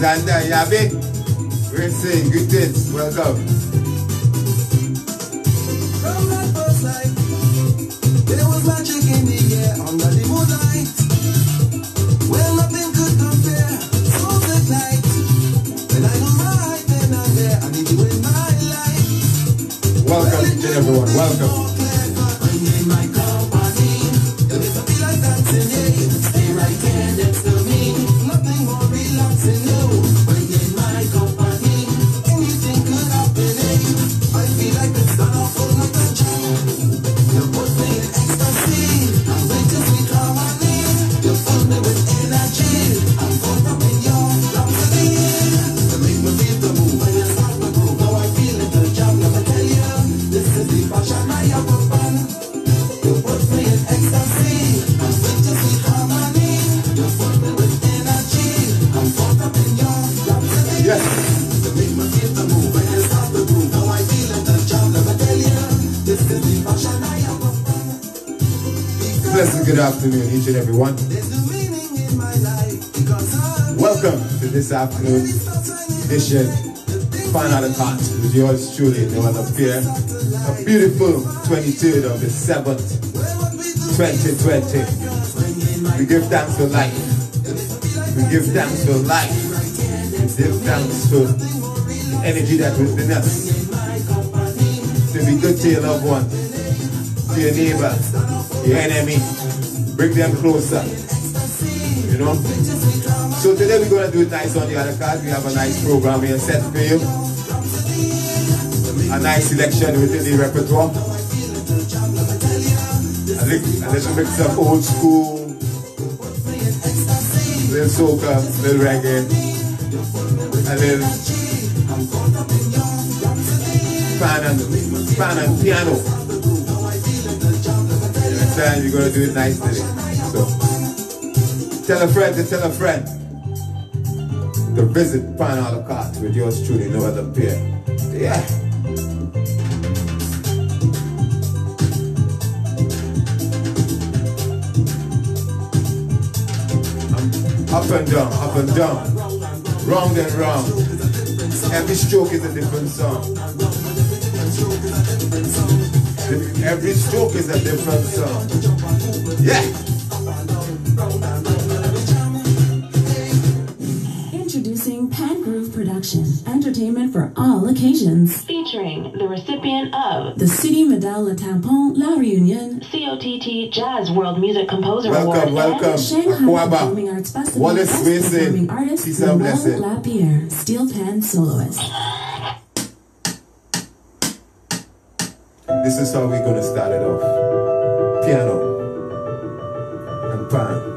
good, Alexander. Yabi. Great sing. Greetings. Welcome. Afternoon edition. Find out a cart with yours truly, no other fear. A beautiful 23rd of the 7th, 2020. We give thanks for life. We give thanks for life. We give thanks for the energy that was within us. To be good to your loved one, to your neighbor, your enemy. Bring them closer. You know? So today we're going to do it nice on the other card. We have a nice program here set for you. A nice selection within the repertoire. A little, a little mix of old school, little soca, little reggae, a little pan and, pan and piano. You understand? You're going to do it nice today. So, tell a friend to tell a friend to visit la carte with yours truly, no other peer. Yeah. Um, up and down, up and down, round and round. Every stroke is a different song. Every stroke is a different song. Yeah. Occasions. featuring the recipient of The City Medal Le Tampon La Reunion, COTT Jazz World Music Composer Welcome, Award welcome. Shanghai Performing Arts Festival Wallace Best Mason. Performing Artist Peace and Lapierre, Steel Pan Soloist. This is how we're gonna start it off. Piano and pan.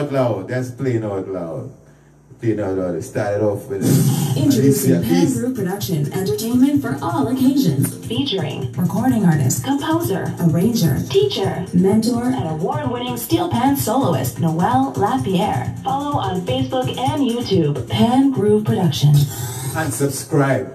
Out loud. That's plain out loud. Plain out loud. It started off with Introducing Alicia Pan Keys. Groove Production, entertainment for all occasions. Featuring Recording artist, composer, arranger, teacher, mentor, and award-winning steel pan soloist Noel Lapierre. Follow on Facebook and YouTube. Pan Groove Production. and subscribe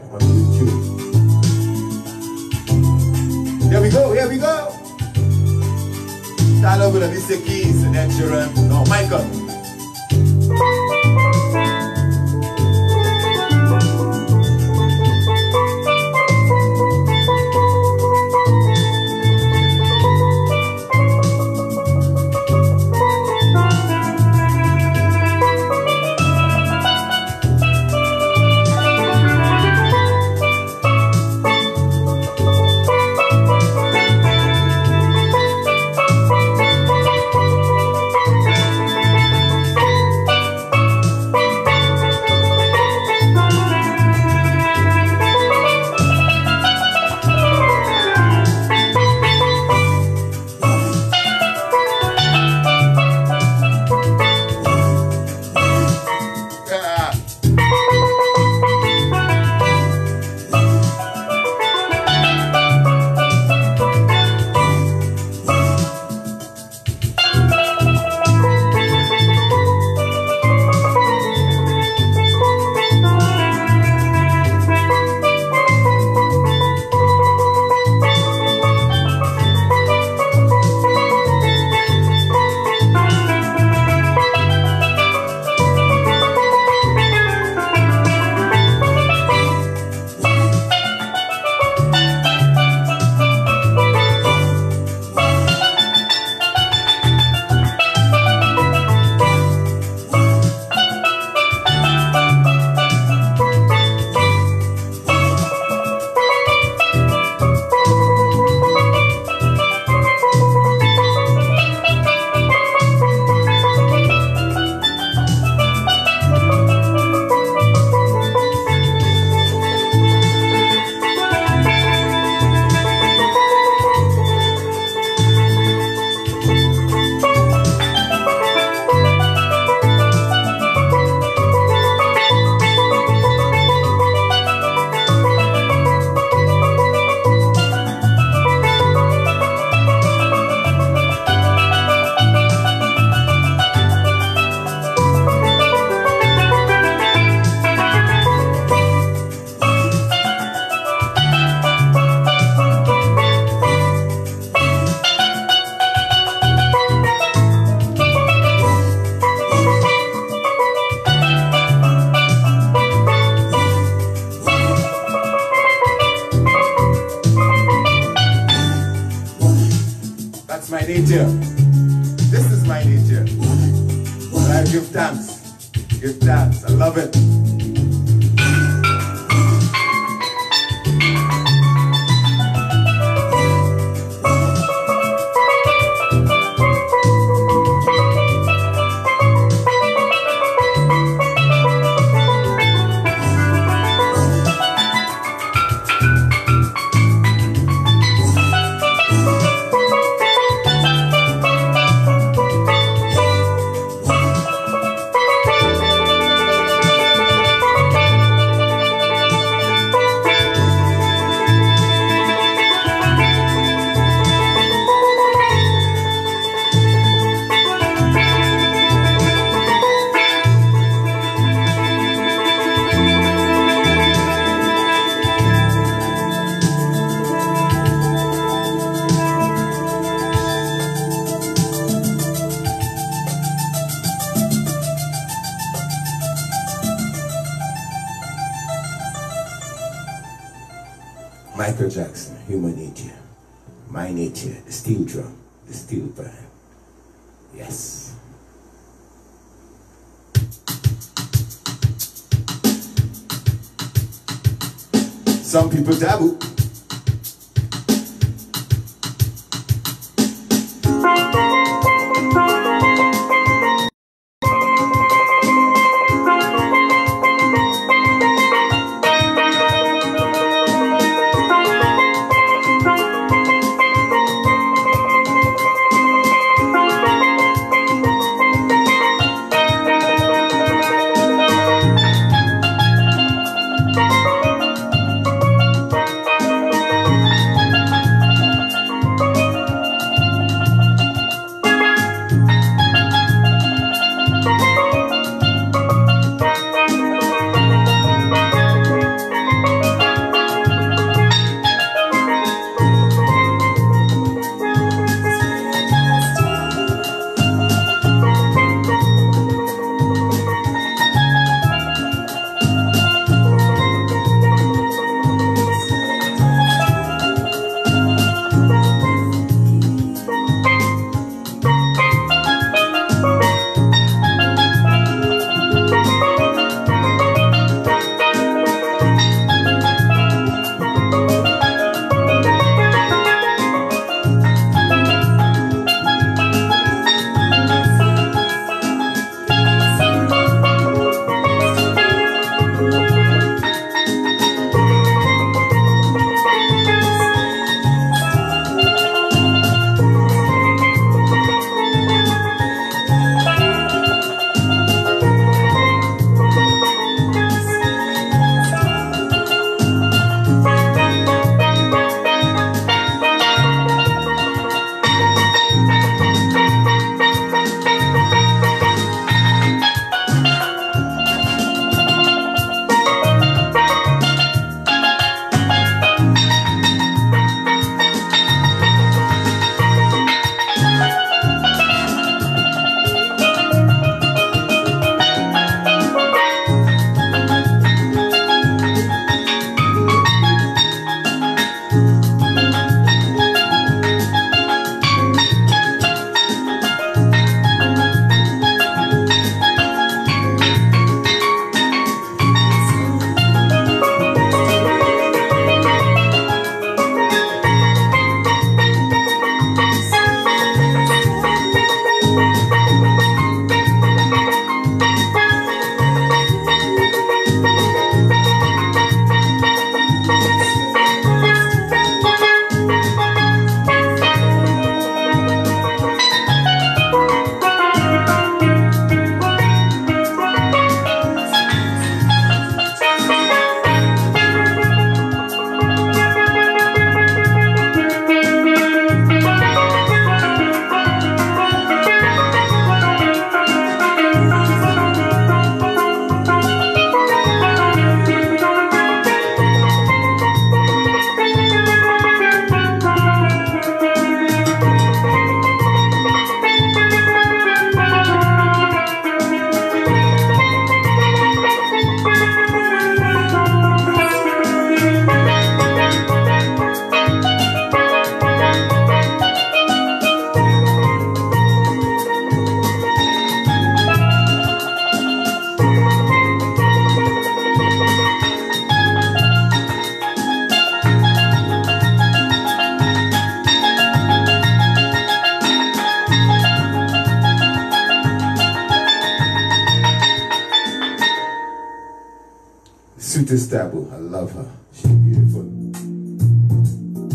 Sweetest taboo. I love her. She's beautiful.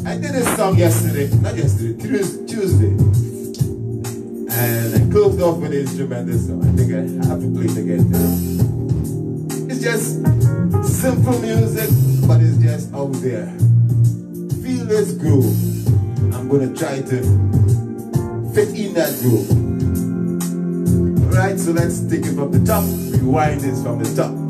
I did this song yesterday, not yesterday, Tuesday. And I closed off with the instrumental song. I think I have to play it again. It's just simple music, but it's just out there. Feel this groove. I'm gonna try to fit in that groove. Alright, so let's take it from the top. Rewind this from the top.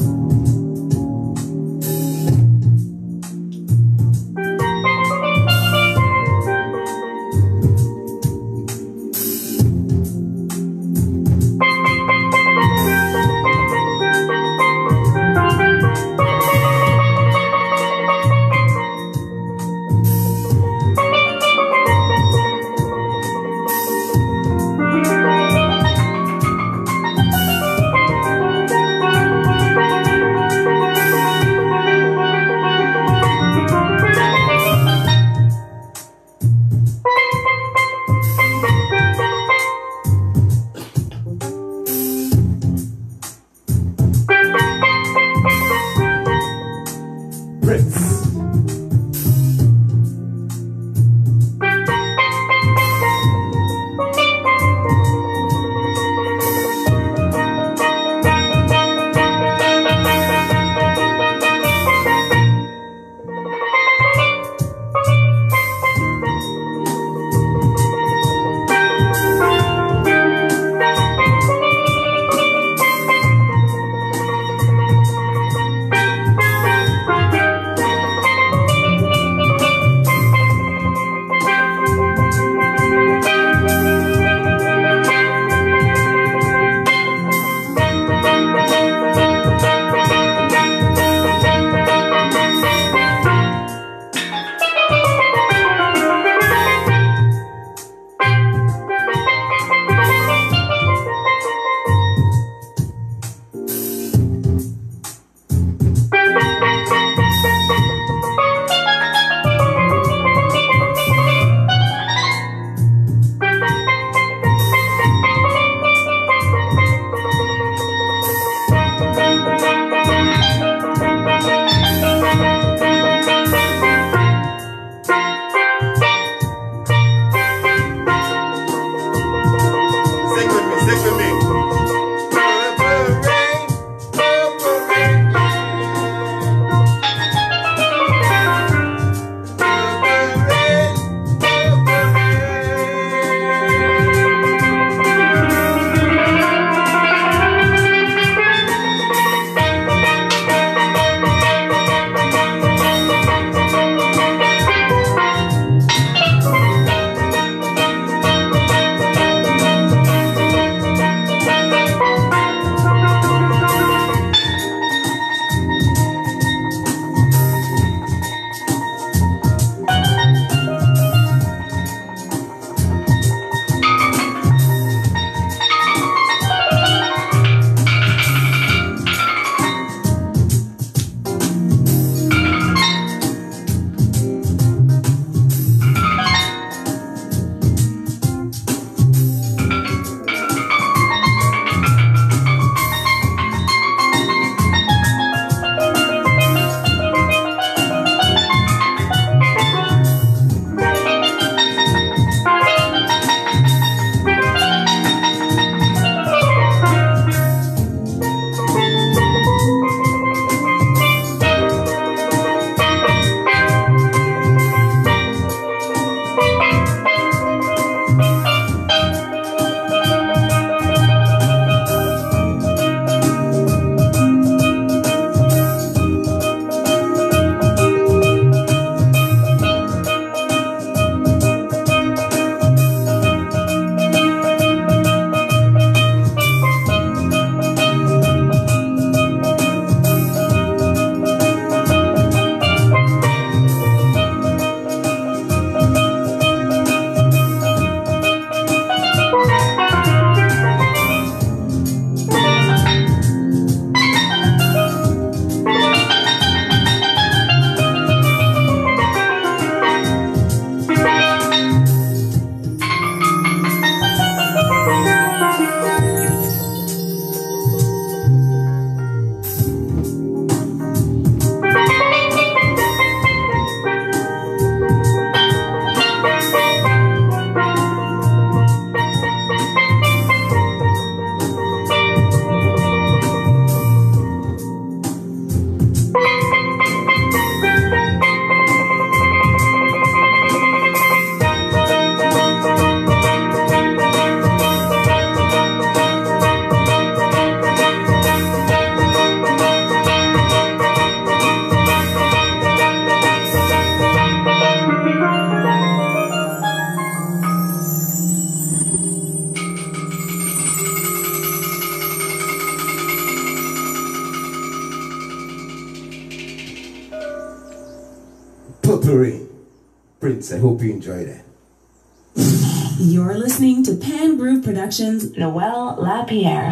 You're listening to Pan Groove Productions. Noel LaPierre.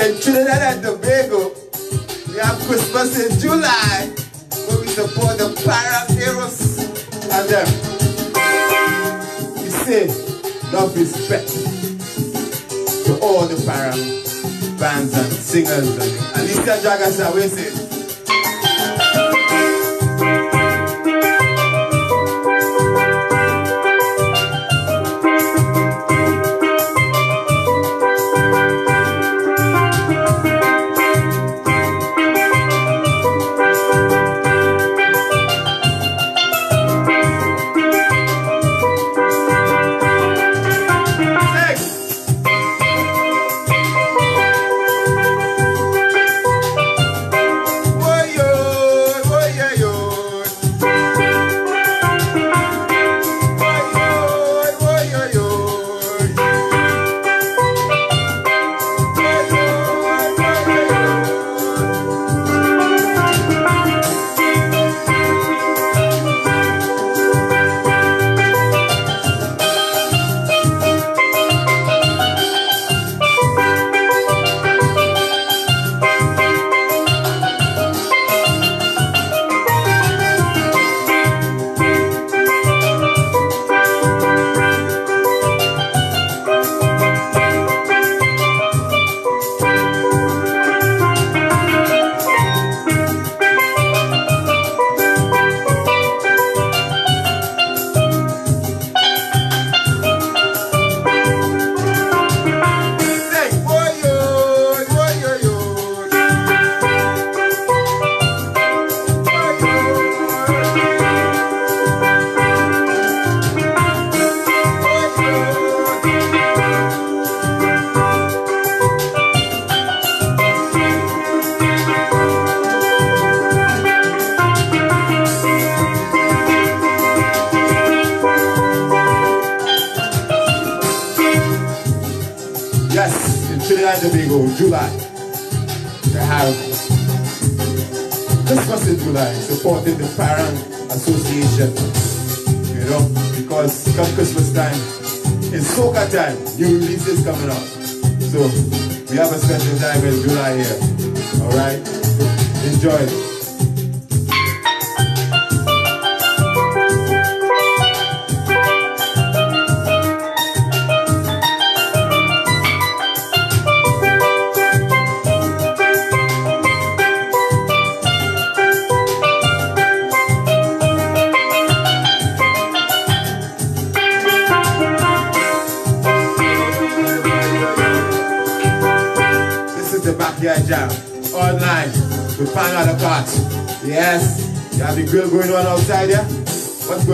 In Trinidad and Tobago, we have Christmas in July, where we support the parang heroes and them. We say love respect to all the parang bands and singers and Alicia Jagasa, we say.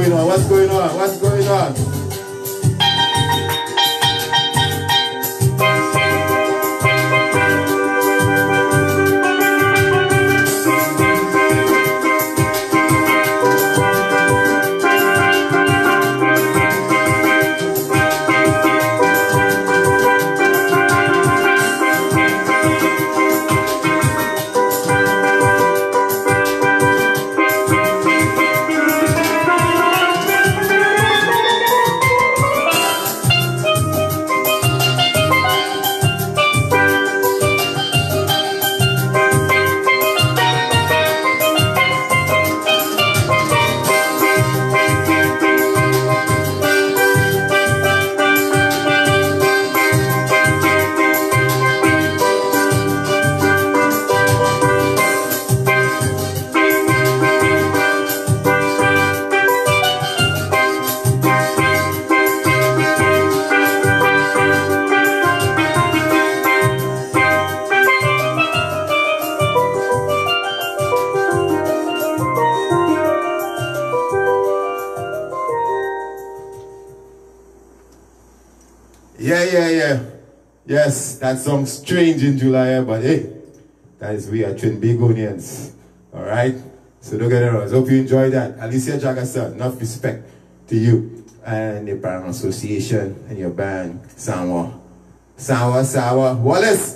Going on? What's going on? What's in July, eh, but hey, that is we are Trinbagonians. Alright? So don't get it wrong. Hope you enjoyed that. Alicia Jagasa, enough respect to you and the Parang Association and your band, Sawa. Sawa, Sawa. Wallace!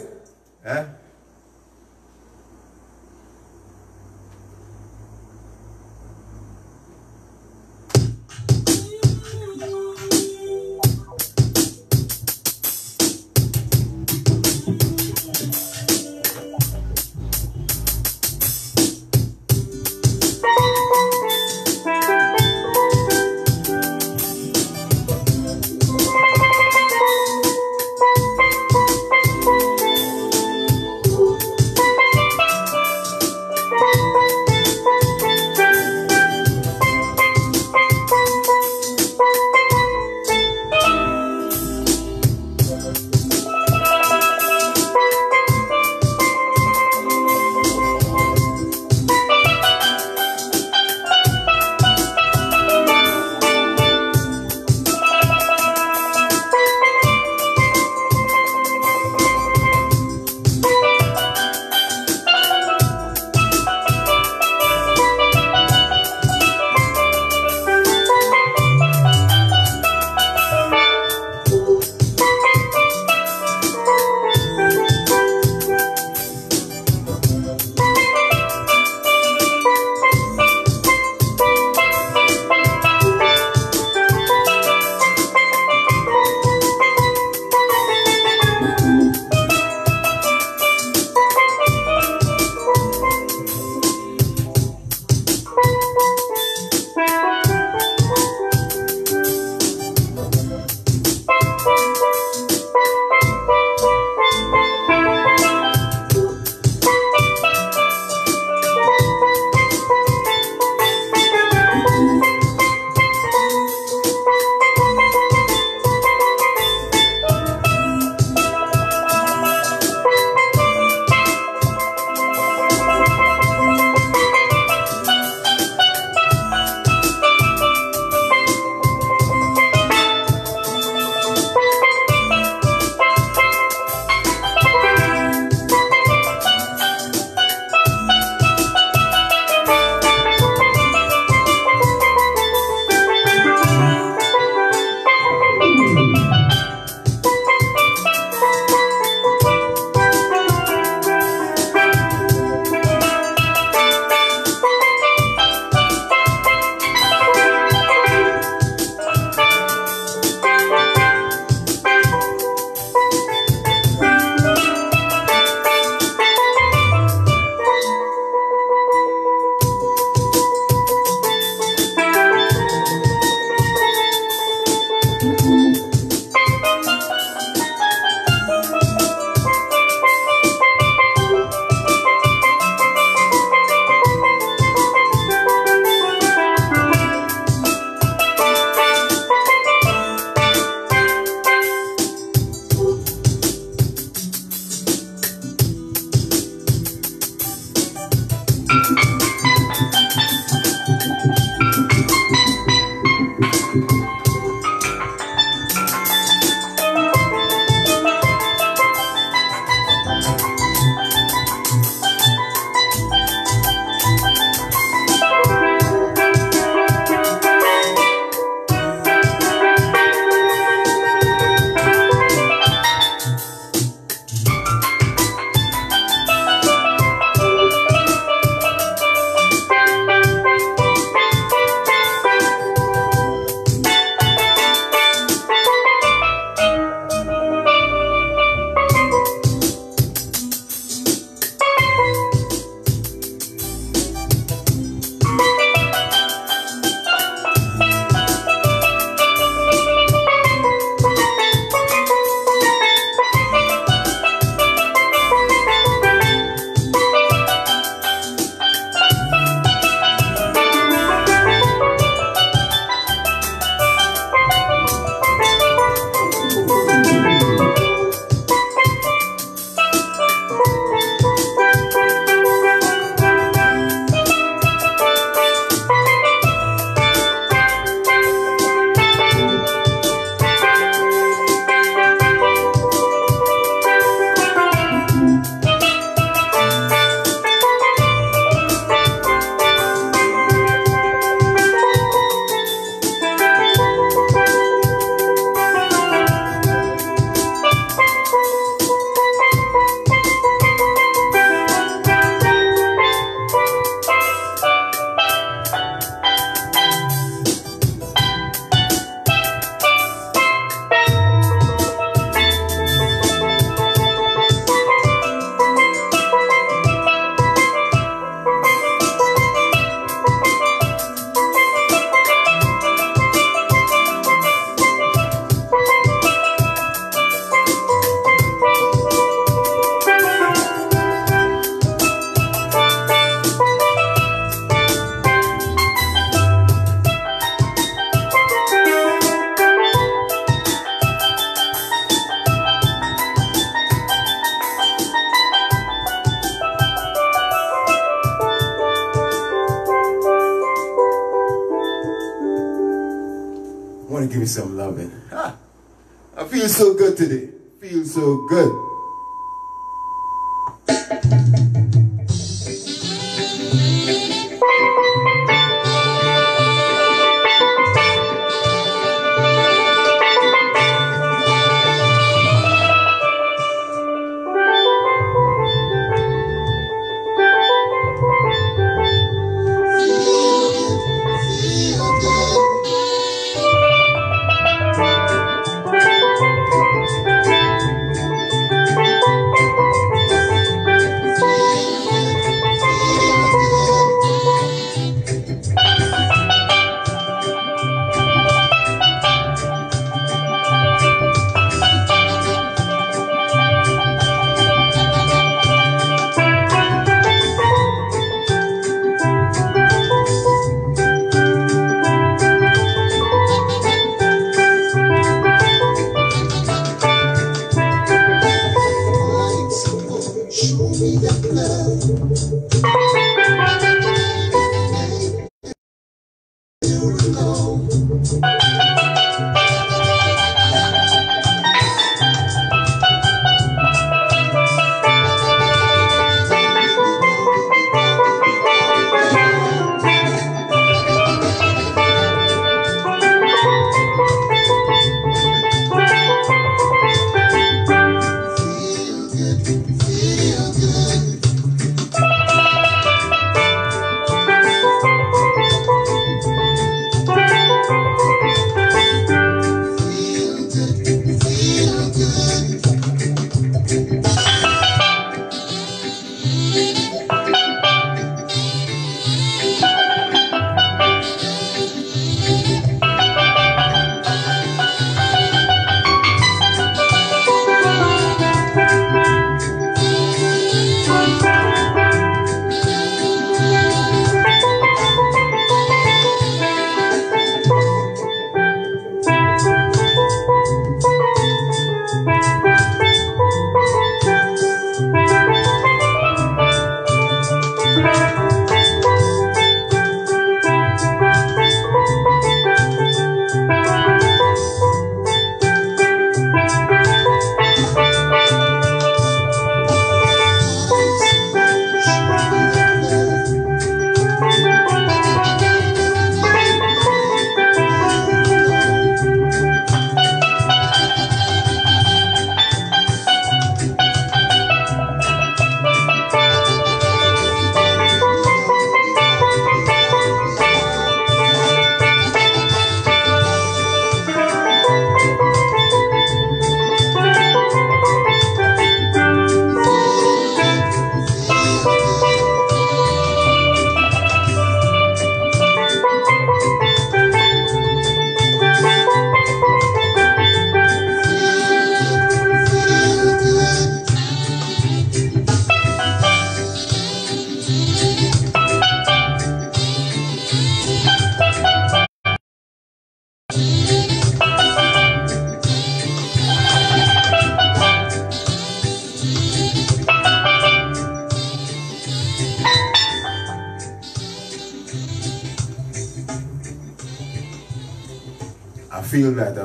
Good.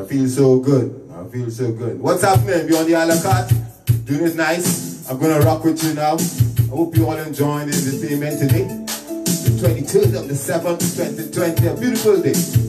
Feel. So good. I feel so good. What's happening? On the a? Doing it nice. I'm gonna rock with you now. I hope you all enjoying the entertainment today. The 23rd of the 7th, 2020. A beautiful day.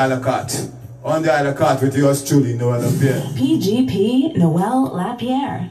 A la carte. On the a la carte with yours truly, Noel LaPierre. PGP Noel LaPierre.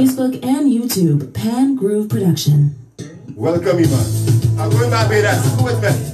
Facebook and YouTube, Pan Groove Production. Welcome you man. I'm going Barbados. Come with me.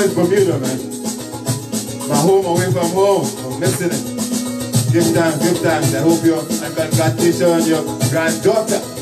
Sing Bermuda, man. My home away from home. I'm missing it. Give thanks, give thanks. I hope you're I congratulations on your granddaughter.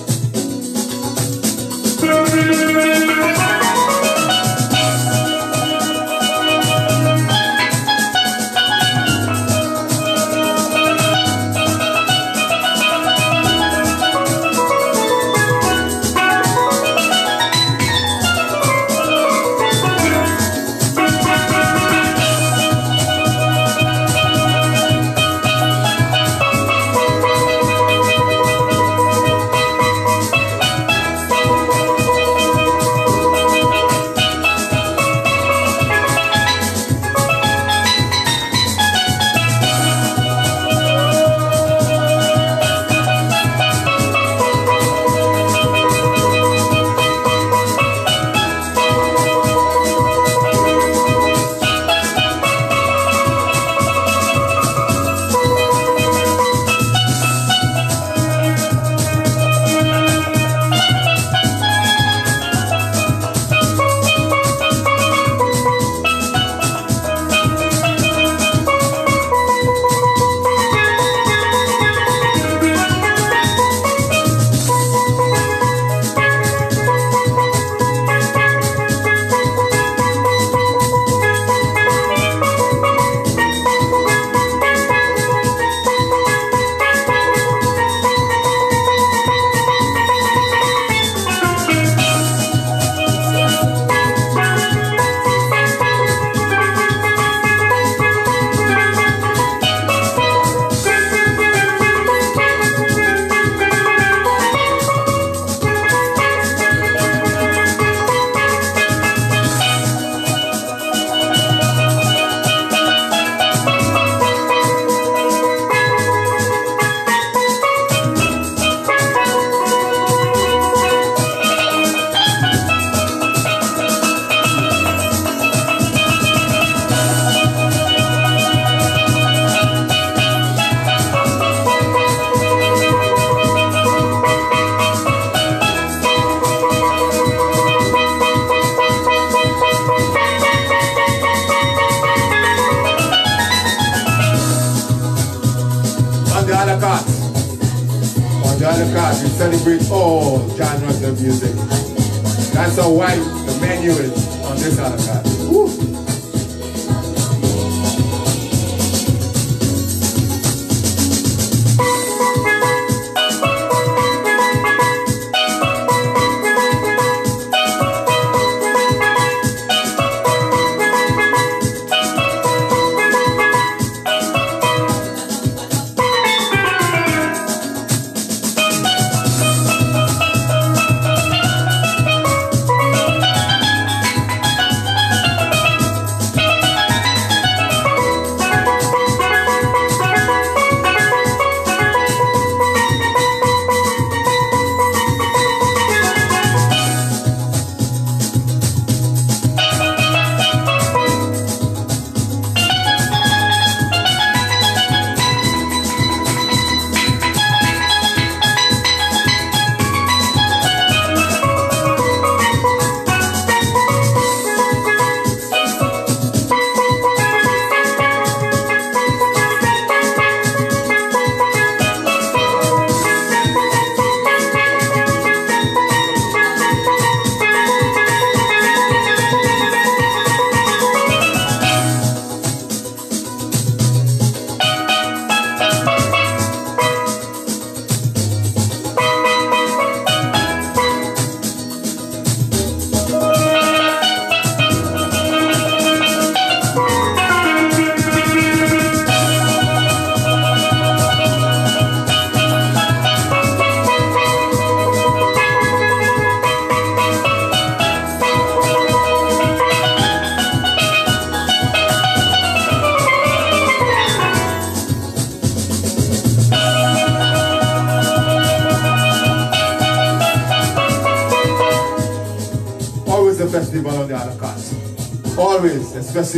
Is on this other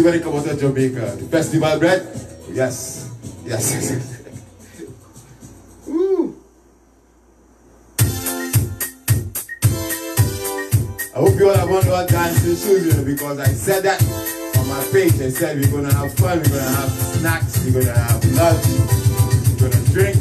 Especially when comes to Jamaica. The festival bread? Yes. Yes. I hope you all have one more dancing know, because I said that on my page. I said we're gonna have fun, we're gonna have snacks, we're gonna have lunch, we're gonna drink,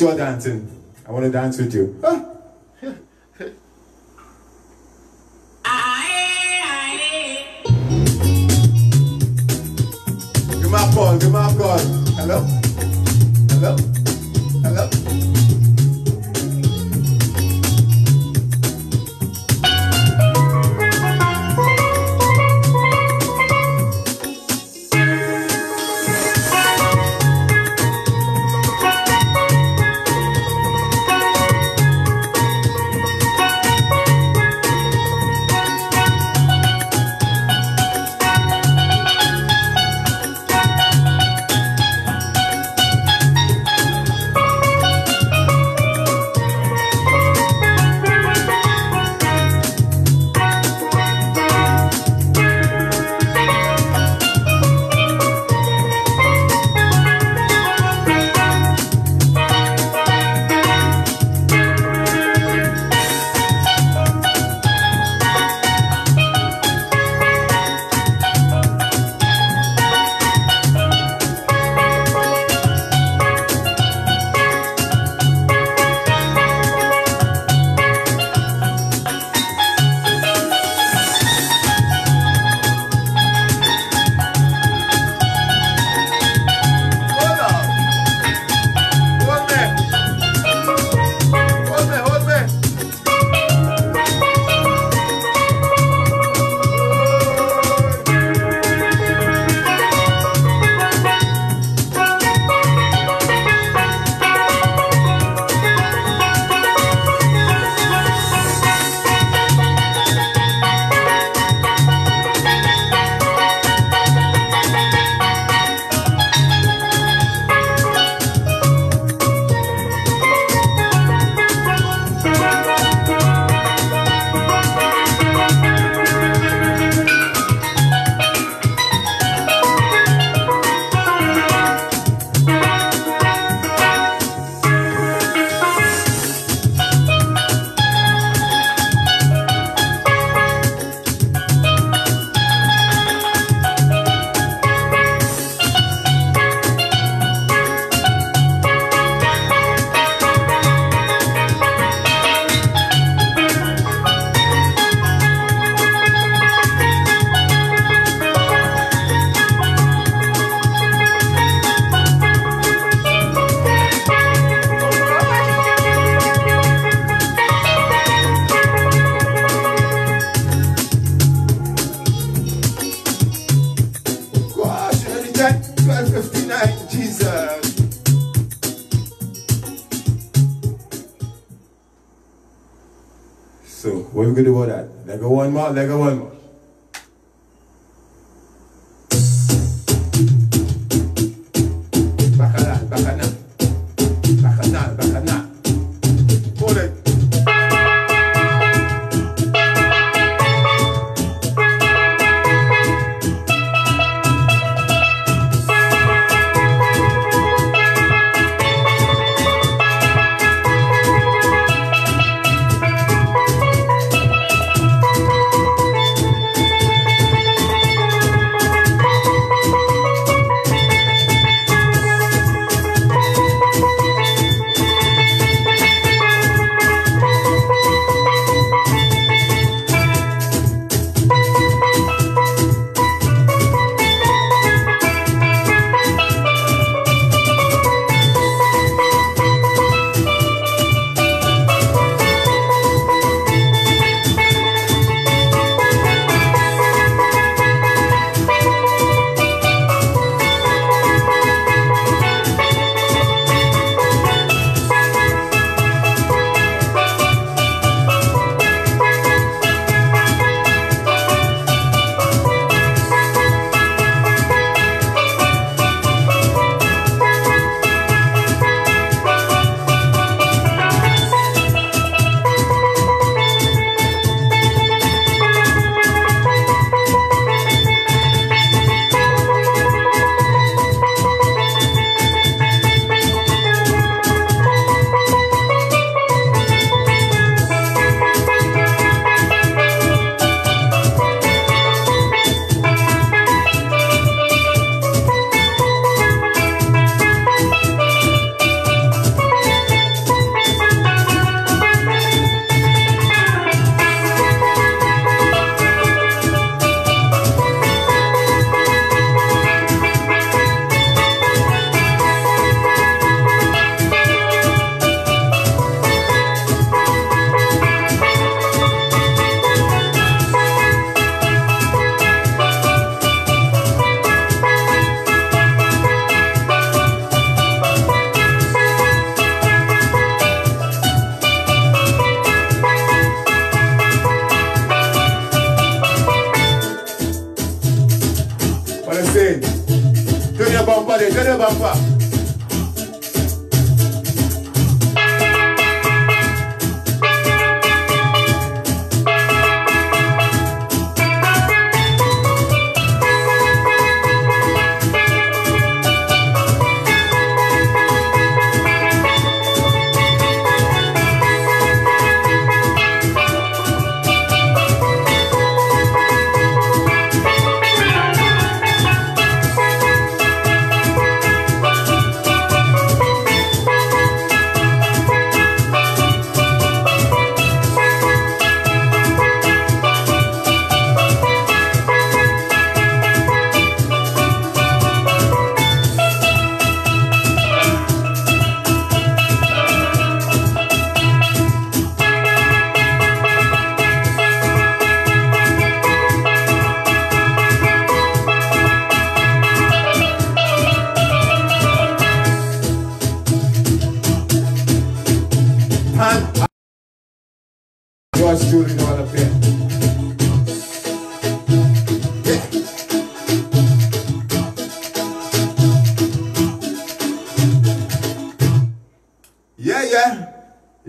your dancing. I want to dance with you. Ah.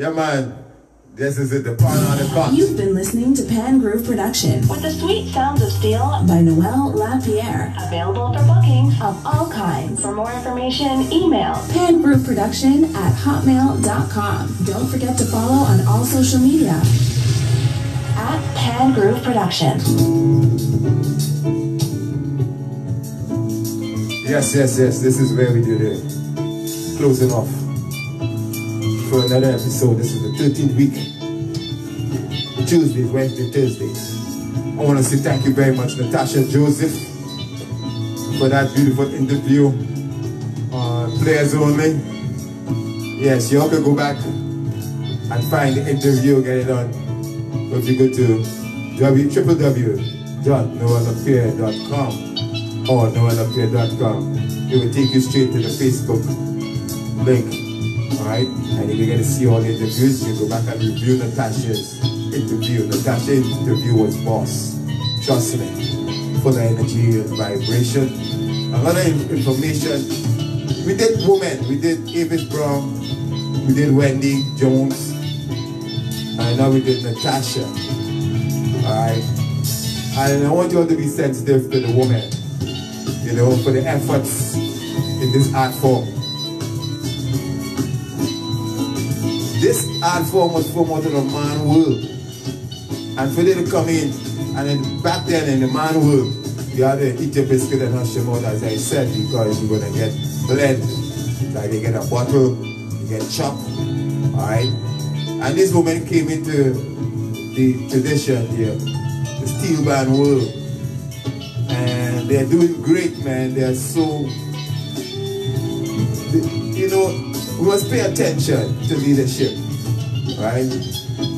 Yeah, man. This is it, the pan on the cut. You've been listening to Pan Groove Production With the sweet sounds of steel, by Noel LaPierre. available for bookings of all kinds. For more information, email Pan Groove Production at hotmail.com. Don't forget to follow on all social media. at Pan Groove Production. Yes, yes, yes. This is where we do the closing off for another episode. This is the 13th week. Tuesday, Wednesday, Thursday. I want to say thank you very much, Natasha Joseph, for that beautiful interview on Players Only. Yes, you all can go back and find the interview, get it on. But you go to www.NoelLaPierre.com or NoelLaPierre.com, it will take you straight to the Facebook link. Alright? And you can get to see all the interviews. You go back and review Natasha's interview. Natasha's interview was boss. Trust me. For the energy and vibration. A lot of information. We did women. We did Avis Brown. We did Wendy Jones. And now we did Natasha. Alright? And I want you all to be sensitive to the woman. You know, for the efforts in this art form. This foremost, foremost of the man world. And for them to come in, and then back then in the man world, you had to eat your biscuit and hush your mouth, as I said, because you're gonna get bled. Like they get a bottle, you get chopped, alright? And this woman came into the tradition here, the steel band world. And they're doing great, man. They're so you know, we must pay attention to leadership, right?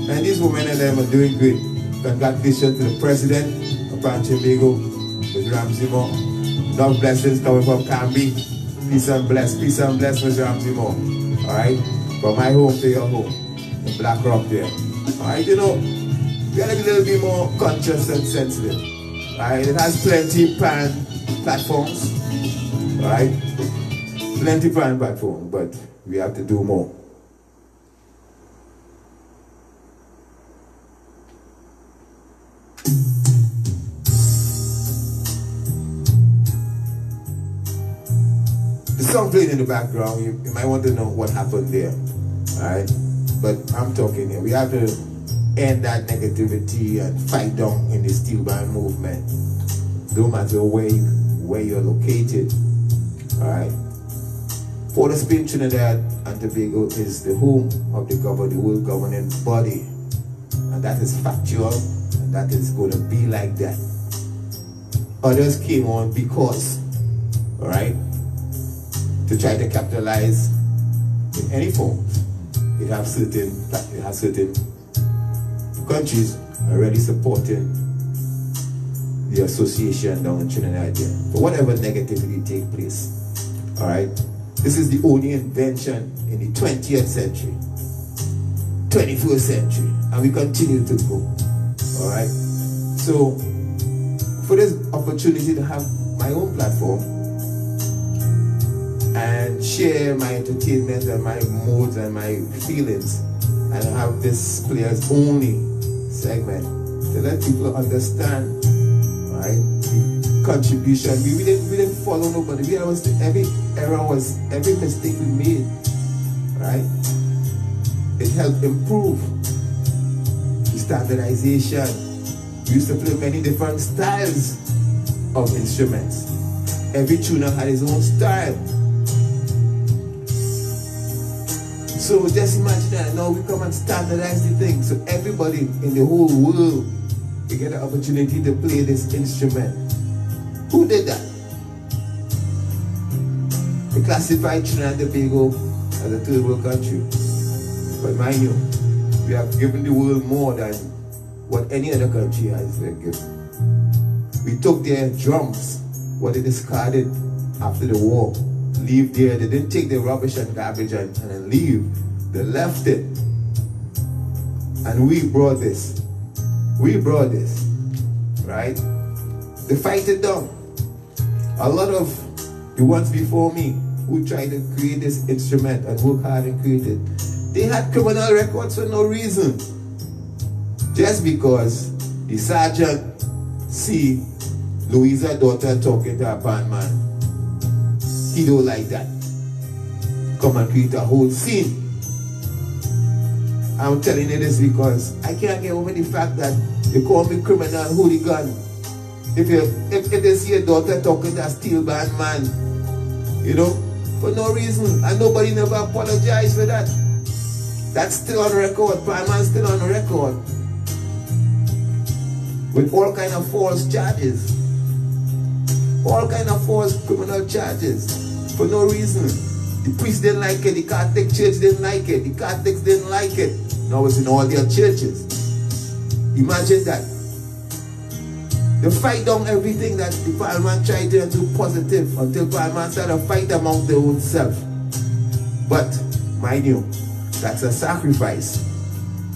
And these women and them are doing great. Congratulations to the president of Pan Trinbago, Mr. Ramsey Moore. Love blessings coming from Camby. Peace and bless, peace and bless, Mr. Ramsey Moore. All right? From my home to your home, in Black Rock there. All right, you know, we gotta be a little bit more conscious and sensitive. Right? It has plenty pan platforms. All right? plenty prime platform, but we have to do more. The song playing in the background, you, you might want to know what happened there. Alright? But I'm talking here. We have to end that negativity and fight down in the steel band movement. No matter where you, where you're located. Alright? Port of Spain, Trinidad and Tobago is the home of the government, the world governing body. And that is factual, that is going to be like that. Others came on because, alright, to try to capitalize in any form. It have certain, it has certain countries already supporting the association down in Trinidad there. But whatever negativity take place. Alright? This is the only invention in the 20th century, 21st century, and we continue to go. All right. So, for this opportunity to have my own platform, and share my entertainment and my moods and my feelings and have this players only segment to let people understand right the contribution we, didn't we didn't follow nobody we was every error was every mistake we made right it helped improve standardization we used to play many different styles of instruments every tuner had his own style So just imagine that now we come and standardize the thing so everybody in the whole world can get an opportunity to play this instrument. Who did that? They classified Trinidad and Tobago as a third world country. But mind you, we have given the world more than what any other country has given. We took their drums, what they discarded after the war, leave there. They didn't take the rubbish and garbage and, and leave. They left it. And we brought this. We brought this. Right? They fight it down. A lot of the ones before me who tried to create this instrument and work hard and create it, they had criminal records for no reason. Just because the sergeant see Louisa daughter talking to a bandman he don't like that. Come and create a whole scene. I'm telling you this because I can't get over the fact that they call me criminal hooligan. If you if, if they see a daughter talking to a steel band man, you know, for no reason, and nobody never apologized for that. That's still on record. Primar's still on record. With all kind of false charges. All kind of false criminal charges. For no reason. The priest didn't like it. The Catholic Church didn't like it. The Catholics didn't like it. Now it's in all their churches. Imagine that. They fight down everything that the parliament tried to do positive until parliament started a fight among their own self. But, mind you, that's a sacrifice.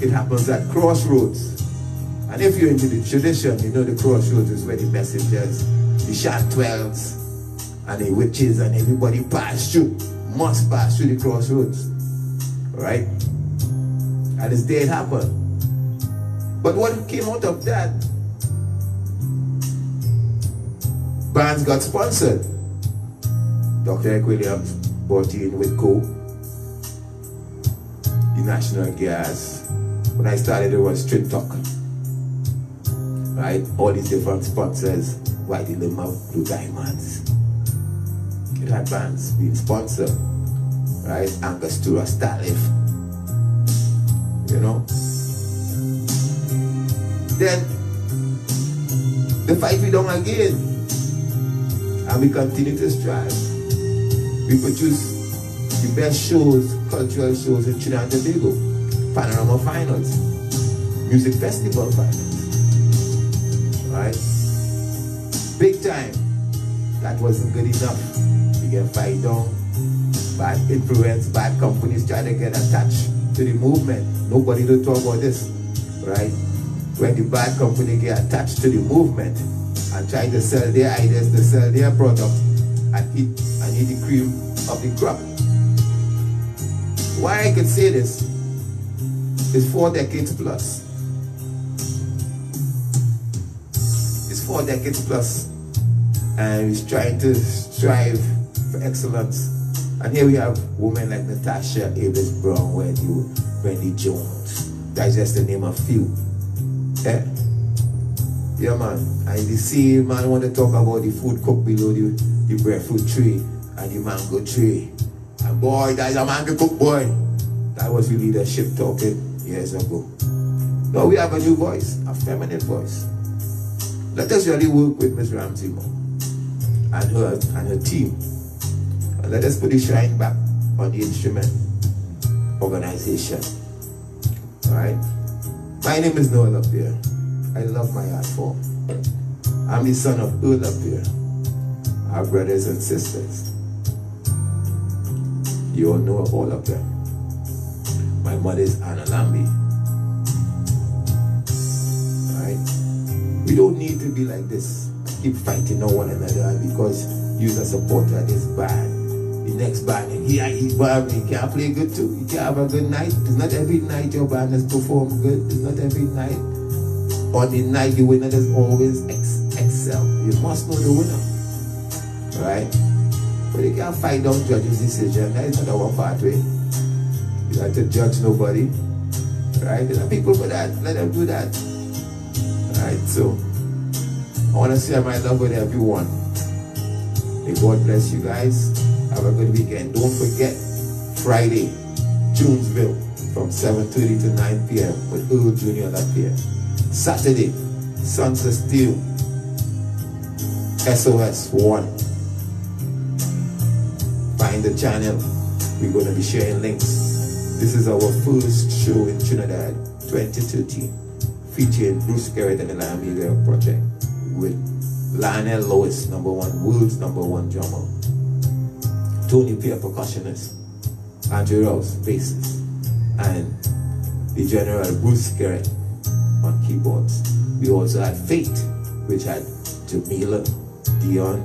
It happens at crossroads. And if you're into the tradition, you know the crossroads is where the messengers, the 12s, and the witches and everybody pass through. Must pass through the crossroads. Right? And it's there it happened. But what came out of that? Bands got sponsored. Dr. Eric Williams brought in with Co. The National Gas. When I started, it was Street Talk. Right? All these different sponsors. Whitey Lima, Blue Diamonds. It had bands being sponsored. Right? Angostura Starlift. You know? Then the fight we done again. And we continue to strive. We produce the best shows, cultural shows in Trinidad and Tobago. Panorama Finals. Music Festival Finals. Right? Big time. That wasn't good enough. We get fight down. Bad influence, bad companies try to get attached to the movement. Nobody don't talk about this. Right? When the bad company get attached to the movement and try to sell their ideas, to sell their product and eat and eat the cream of the crop. Why I can say this is four decades plus. It's four decades plus, and he's trying to strive for excellence. And here we have women like Natasha Avis Brown, Wendy, Wendy Jones. That's just the name of few. Yeah. Yeah, man. And the same man want to talk about the food cooked below the, the breadfruit tree and the mango tree. And boy, that's a mango cook boy. That was really the leadership talking years ago. Now we have a new voice, a feminine voice. Let us really work with Miss Ramsey Moore and her and her team. And let us put the shine back on the instrument organization. Alright? My name is Noel LaPierre. I love my art form. I'm the son of Earl LaPierre, our brothers and sisters. You all know all of them. My mother is Anna Lambi. We don't need to be like this. Keep fighting on one another because you're a supporter is bad. The next band. And here he band, he can't play good too. You can have a good night. It's not every night your band has performed good. It's not every night. On the night the winner does always ex- excel. You must know the winner. Right? You can't fight down judges' decision. That is not our pathway. You have to judge nobody. Right? There are people for that. Let them do that. Right? So I want to share my love with everyone. May God bless you guys. Have a good weekend. Don't forget, Friday, Jonesville from 7.30 to 9 p.m. with Earl Jr. that here. Saturday, Sons of Steel, SOS 1. The channel. We're going to be sharing links. This is our first show in Trinidad, 2013, featuring Bruce Garrett and the Lion Project with Lionel Lewis, number one, world's number one drummer. Tony Pierre, percussionist. Andrew Rouse, bassist. And the General Bruce Garrett on keyboards. We also had Fate, which had Jamila, Dion,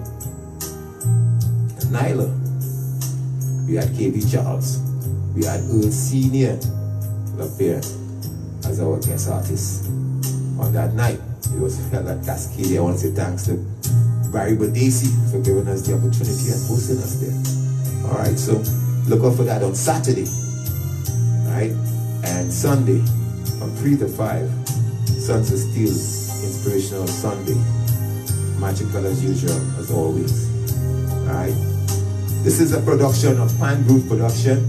and Nyla. We had KB Charles. We had Earl Senior there as our guest artist. On that night, it was held at Cascadia. I want to say thanks to Barry Badesi for giving us the opportunity and hosting us there. All right, so look out for that on Saturday. Right, and Sunday from 3 to 5, Sons of Steel Inspirational Sunday. Magical as usual, as always. All right. This is a production of Pan Groove Production.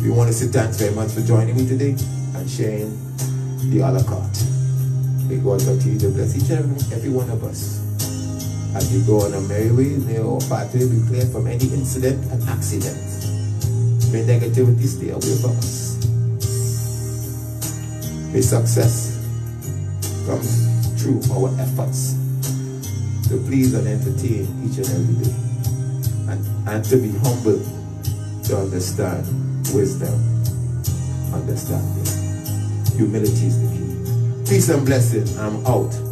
We want to say thanks very much for joining me today and sharing the a la carte. May God continue to bless each and every one of us. As we go on our merry way, may our pathway be clear from any incident and accident. May negativity stay away from us. May success come through our efforts to please and entertain each and every day. And, and to be humble to understand wisdom, understanding. Humility is the key. Peace and blessing. I'm out.